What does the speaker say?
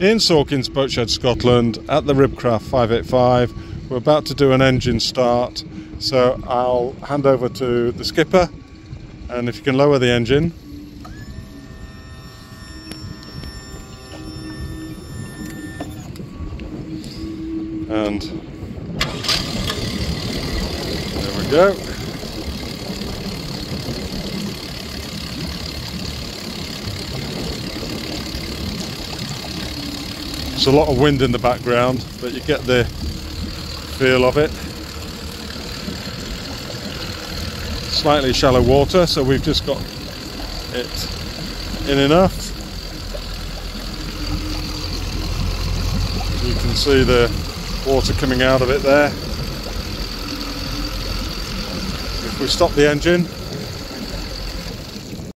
In Sawkins Boatshed, Scotland, at the Ribcraft 585, we're about to do an engine start, so I'll hand over to the skipper, and if you can lower the engine. And there we go. There's a lot of wind in the background, but you get the feel of it. Slightly shallow water, so we've just got it in enough. You can see the water coming out of it there. If we stop the engine,